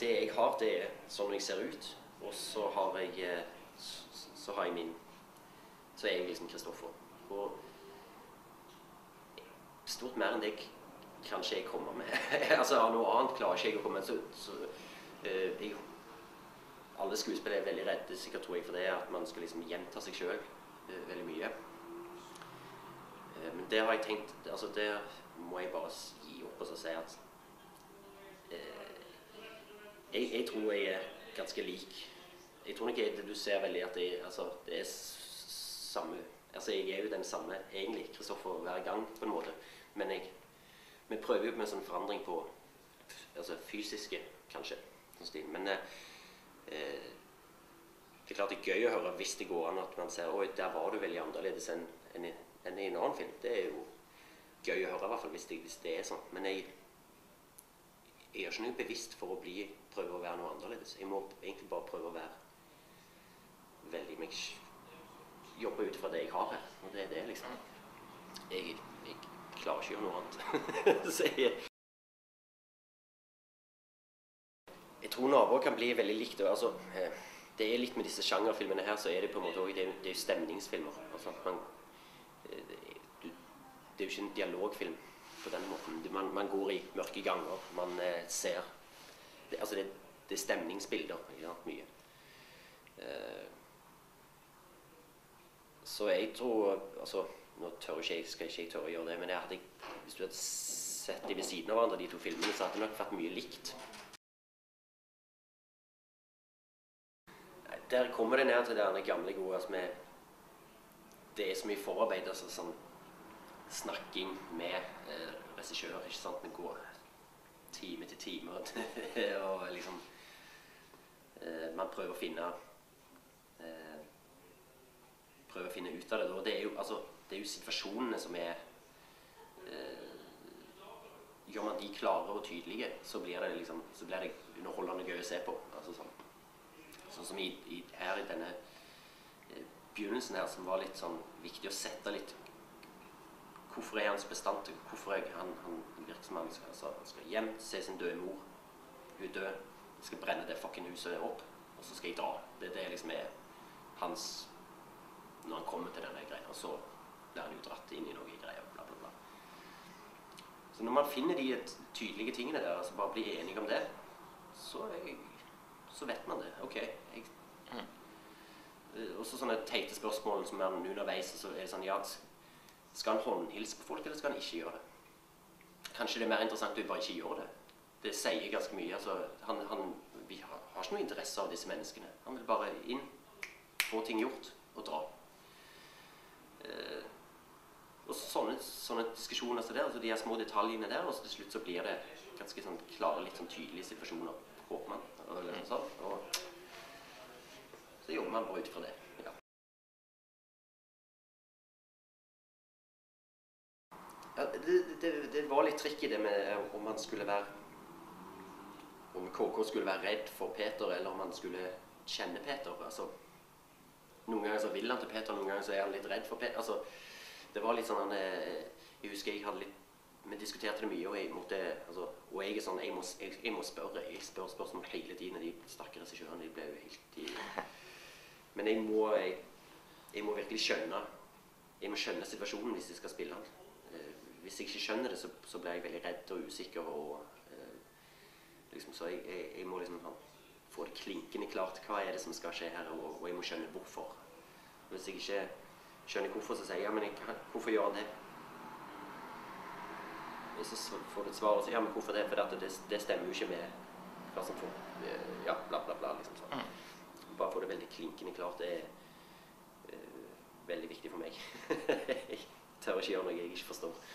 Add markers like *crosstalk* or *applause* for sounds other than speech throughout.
det jeg har, det er sånn jeg ser ut. Og så har jeg eh, så, har jeg min Så er jeg liksom Kristoffer. Og stort mer enn det jeg kanskje jeg kommer med. *laughs* altså noe annet klarer ikke jeg å komme med. Så, så eh, jeg, alle skuespillere er veldig redde sikkert tror jeg for det at man skal liksom gjenta seg sjøl veldig mye. Eh, men det har jeg tenkt altså Det må jeg bare gi opp og si at eh, jeg, jeg tror jeg er ganske lik. Jeg tror nok du ser veldig at jeg, altså, det er samme Altså jeg er jo den samme egentlig, Kristoffer, hver gang på en måte. Men jeg, vi prøver jo med sånn forandring på altså fysiske, kanskje. sånn. Men eh, eh, det er klart det er gøy å høre hvis det går an at man ser oi, der var du veldig annerledes enn enn enn i en annen film. Det er jo gøy å høre, i hvert fall hvis det, hvis det er sånn. Men jeg, jeg gjør ikke noe bevisst for å bli, prøve å være noe annerledes. Jeg må egentlig bare prøve å være veldig meg Jobbe ut fra det jeg har her. Og det er det, liksom. Jeg, jeg klarer ikke å gjøre noe annet. *laughs* Så jeg, jeg tror naboer kan bli veldig likt. Altså, eh, det er litt med disse sjangerfilmene her, så er det på en måte også, er, er stemningsfilmer. Altså, man, eh, det, det er jo ikke en dialogfilm på den måten. Man, man går i mørke ganger, man eh, ser det, Altså, det, det er stemningsbilder ikke sant, mye. Eh, så jeg tror Altså, nå tør ikke jeg, skal ikke jeg tørre å gjøre det, men hadde, hvis du hadde sett de ved siden av hverandre, de to filmene, så hadde det nok vært mye likt. Der kommer det ned til det gamle gode altså med Det er så mye forarbeid. altså sånn Snakking med eh, regissør. ikke sant? Vi går time til time *laughs* og, liksom eh, Man prøver å finne eh, Prøver å finne ut av det. Og det er jo, altså, det er jo situasjonene som er eh, Gjør man de klare og tydelige, så blir det liksom Så blir det underholdende gøy å se på. altså sånn Sånn som i, i, her i denne eh, begynnelsen her, som var litt sånn viktig å sette litt Hvorfor er hans bestand til Hvorfor er han, han virker som han skal, altså, han skal hjem, se sin døde mor. Hun er død. Jeg skal brenne det fucking huset opp, og så skal jeg dra. Det, det liksom er hans Når han kommer til denne greia, så blir han jo dratt inn i noe greier, bla, bla, bla. Så når man finner de tydelige tingene der, altså bare blir enige om det, så jeg, så vet man det. Ok. Jeg, Eh, også sånne teite spørsmål som er underveis. Så er det sånn, ja, Skal han håndhilse på folk, eller skal han ikke gjøre det? Kanskje det er mer interessant å bare ikke gjøre det. Det sier ganske mye. altså, han, han, Vi har, har ikke noe interesse av disse menneskene. Han vil bare inn, få ting gjort og dra. Eh, og sånne, sånne diskusjoner som det, altså de her små detaljene der, og så til slutt så blir det ganske sånn klare, litt sånn tydelige situasjoner, håper man. Sånt. Og så jobber man bare ut fra det. Tricky det med om han skulle være Om KK skulle være redd for Peter, eller om han skulle kjenne Peter. Altså, noen ganger så vil han til Peter, noen ganger så er han litt redd for Peter. Altså, det var litt sånn han, eh, Jeg husker jeg hadde litt Vi diskuterte det mye, og jeg måtte altså, Og jeg er sånn Jeg må, jeg, jeg må spørre. Jeg spør spørsmål hele tiden. De stakkars regissørene de ble jo helt de, *laughs* Men jeg må, jeg må virkelig skjønne Jeg må skjønne situasjonen hvis jeg skal spille den. Hvis jeg ikke skjønner det, så, så blir jeg veldig redd og usikker. og eh, liksom, Så jeg, jeg, jeg må liksom få det klinkende klart. Hva er det som skal skje her? Og, og jeg må skjønne hvorfor. Hvis jeg ikke skjønner hvorfor, så sier jeg ja, men jeg, hvorfor gjør han det? Hvis så får du et svar og sier ja, men hvorfor det? For det, det, det stemmer jo ikke med hva som får eh, Ja, bla, bla, bla. liksom sånn. Bare få det veldig klinkende klart. Det er uh, veldig viktig for meg. *laughs* jeg tør ikke gjøre noe jeg ikke forstår.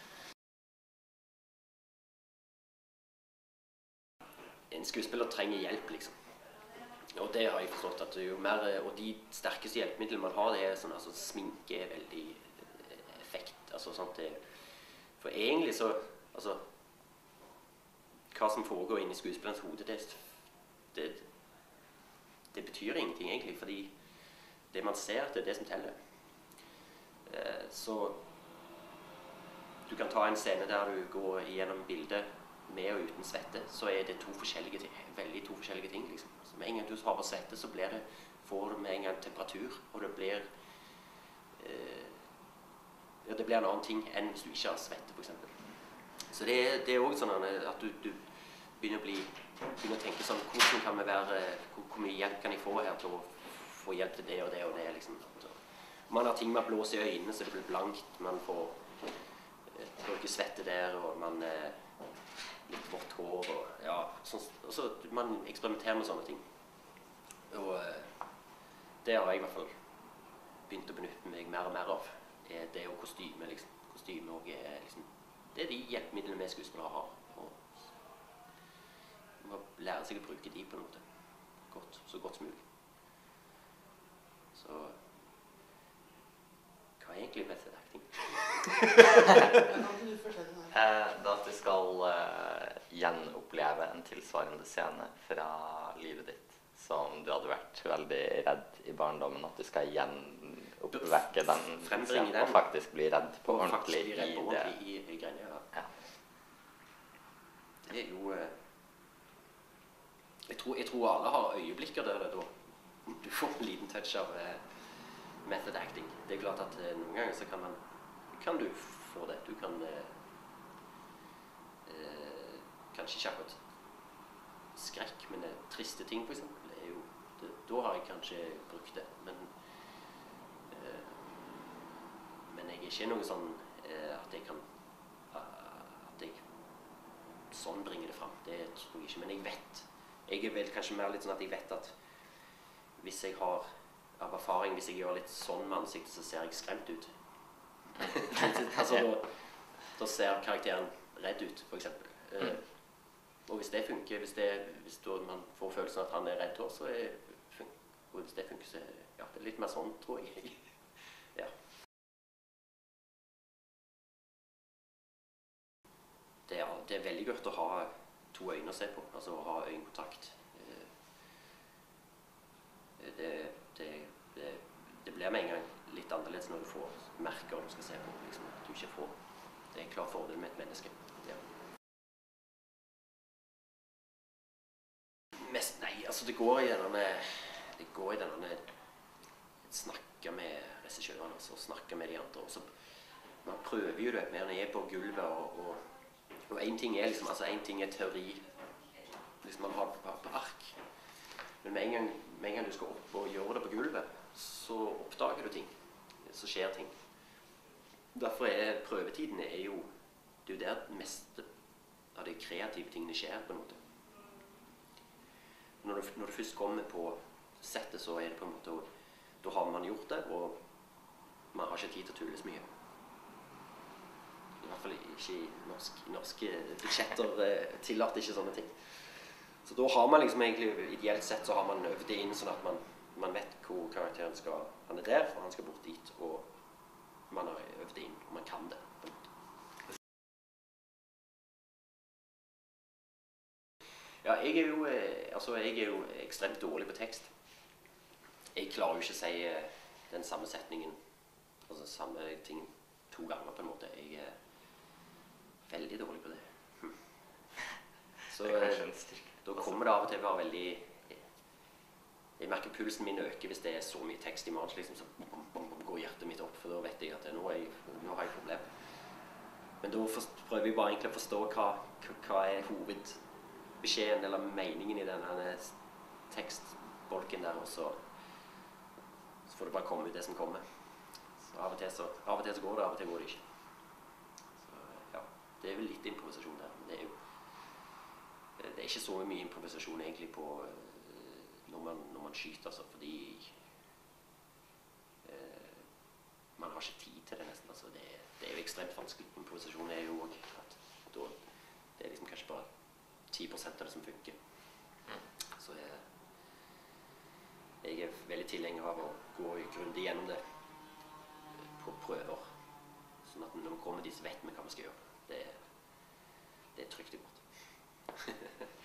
En skuespiller trenger hjelp, liksom. Og det har jeg forstått. at jo mer, Og de sterkeste hjelpemidlene man har, det er sånn altså sminke er veldig eh, effekt. altså sånt det, For egentlig så Altså Hva som foregår inni skuespillerens hode, det, det, det betyr ingenting, egentlig. Fordi det man ser, det er det som teller. Eh, så du kan ta en scene der du går gjennom bildet med og uten svette, så er det to forskjellige ting, veldig to forskjellige ting. liksom. Så med en gang du har på svette, så blir det, får du med en gang temperatur, og det blir eh, ja, Det blir en annen ting enn hvis du ikke har svette, f.eks. Så det er, også sånn at du, du begynner å bli begynner å tenke sånn Hvordan kan vi være hvor, hvor mye hjelp kan jeg få her til å få hjelp til det og det og det? liksom. Man har ting man blåser i øynene så det blir blankt. Man får eh, bruker svette der, og man eh, vått hår og ja, sånn, altså, Man eksperimenterer med sånne ting. Og eh, det har jeg i hvert fall begynt å benytte meg mer og mer av. Er det og kostyme. liksom. Kostyme og er liksom Det er de hjelpemidlene vi skuespillere har. Og må lære seg å bruke de på en måte. Godt, så godt som mulig. Så Hva er egentlig method acting? *laughs* Eh, det at du skal eh, gjenoppleve en tilsvarende scene fra livet ditt som du hadde vært veldig redd i barndommen. At du skal gjenoppvekke den den. og faktisk bli redd på ordentlig i det. I, i øyegreiene. Ja. Det er jo eh, jeg, tror, jeg tror alle har øyeblikker der da du får en liten touch av eh, method acting. Det er klart at eh, noen ganger så kan man kan du få det. Du kan Kanskje ikke akkurat skrekk, men eh, triste ting, f.eks. Da har jeg kanskje brukt det. Men eh, Men jeg er ikke noe sånn eh, at jeg kan At jeg sånn bringer det fram. Det tror jeg ikke. Men jeg vet Jeg er vel kanskje mer litt sånn at jeg vet at hvis jeg har av erfaring Hvis jeg gjør litt sånn med ansiktet, så ser jeg skremt ut. *laughs* *laughs* altså, da, da ser karakteren redd ut, f.eks. Eh, og hvis det funker, hvis, det, hvis man får følelsen at han er redd da, så er, hvis det funker, så ja, det er litt mer sånn, tror jeg. *laughs* ja. Det er, det er veldig godt å ha to øyne å se på, altså å ha øyekontakt. Eh, det, det, det blir med en gang litt annerledes når du får merker du skal se på. Liksom, at du ikke får Det er en klar fordel med et menneske. Det går i denne Det går i denne Snakke med regissørene og snakke med de andre. så Man prøver jo det mer når man er på gulvet. Og, og, en ting er liksom altså en ting er teori. Liksom man har på, på ark. Men med en, gang, med en gang du skal opp og gjøre det på gulvet, så oppdager du ting. Så skjer ting. Derfor er prøvetiden er jo Det er jo der det meste av de kreative tingene skjer. på en måte. Når du, når du først kommer på settet, så er det på en måte Da har man gjort det, og man har ikke tid til å tulle så mye. I hvert fall ikke i norsk, norske budsjetter eh, tillater ikke sånne ting. Så da har man liksom egentlig, ideelt sett så har man øvd det inn sånn at man, man vet hvor karakteren skal Han er der, og han skal bort dit. Og man har øvd det inn, og man kan det. Ja, jeg er jo, eh, altså, jeg er jo ekstremt dårlig på tekst. Jeg klarer jo ikke å si eh, den samme setningen, altså samme ting, to ganger på en måte. Jeg er veldig dårlig på det. Så Det eh, da kommer det av og til bare veldig Jeg merker pulsen min øker hvis det er så mye tekst i manus. Liksom, så bom, bom, bom, går hjertet mitt opp, for da vet jeg at nå, er jeg, nå har jeg problemer. problem. Men da prøver jeg bare egentlig å forstå hva, hva- er er hovedbeskjeden eller meningen i denne tekstbolken der, og så, så får det bare komme ut det som kommer. Så av så, av og til så går det, av og til går det ikke. Så ja, det er vel litt improvisasjon der. Men det er jo det er ikke så mye improvisasjon egentlig på eh, når man, når man skyter, altså, fordi eh, man har ikke tid til det nesten. Altså, det, det er jo ekstremt vanskelig. Improvisasjon er jo òg at da, det er liksom kanskje bare 10 av det som funker. Så jeg, jeg er veldig tilhenger av å gå grundig gjennom det på prøver. Sånn at når vi kommer dit, så vet vi hva vi skal gjøre. Det, det er trygt og godt. *laughs*